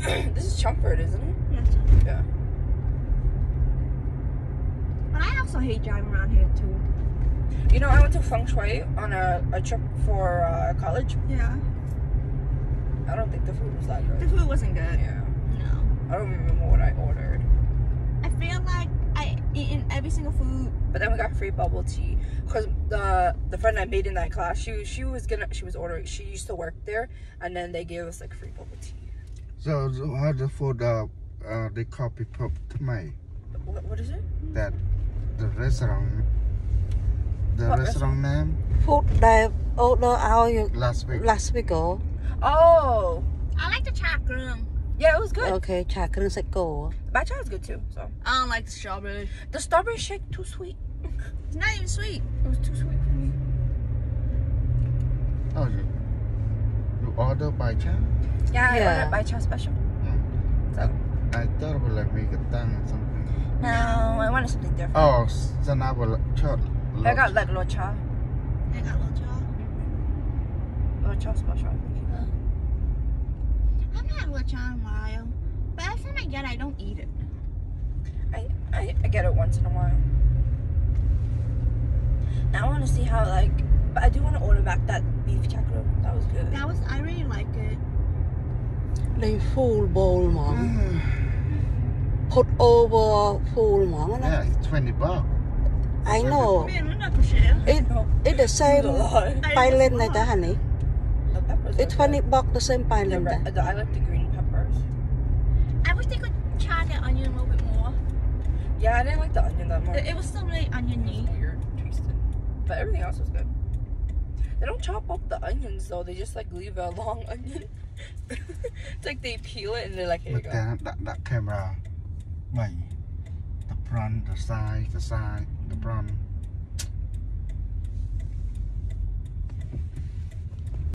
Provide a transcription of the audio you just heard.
this is Chelmsford, isn't it? Yes. Yeah. But I also hate driving around here too. You know, I went to Feng Shui on a, a trip for uh, college. Yeah. I don't think the food was that good. The food wasn't good. Yeah. No. I don't remember what I ordered. I feel like I eaten every single food. But then we got free bubble tea because the the friend I made in that class, she she was gonna she was ordering. She used to work there, and then they gave us like free bubble tea. So, so how the for the uh, the coffee pop tonight? What, what is it? That the restaurant. The what restaurant, name? Food that order oh, out you last week. Last week go. Oh. I like the chakram. Yeah, it was good. Okay, chakram said go. My chai was good too. So. I don't like the strawberry. The strawberry shake too sweet. it's not even sweet. It was too. Order by chance Yeah, I Yeah. ordered matcha special. Hmm. So I thought it was like make a tang or something no, I wanted something different. oh so now we're short I got like locha, I got a little jar. locha special. I think. I've had little jar in a while. But every time I get it, I don't eat it. I, I I get it once in a while. Now I want to see how like, but I do want to order back that beef chakra. That was good. That was I really like it. They full ball, mum. Mm. Put over full, mum. Yeah, it's 20 baht. I know. It, it the same pilot ah, honey. Oh, it's 20 baht, the same pilot. The, the, I like the green peppers. I wish they could char the onion a little bit more. Yeah, I didn't like the onion that much. It, it was still really oniony. But everything else was good. They don't chop up the onions though. They just like leave a long onion. it's like they peel it and they're like, here but you go. That, that camera, Why? the front, the side, the side, the front.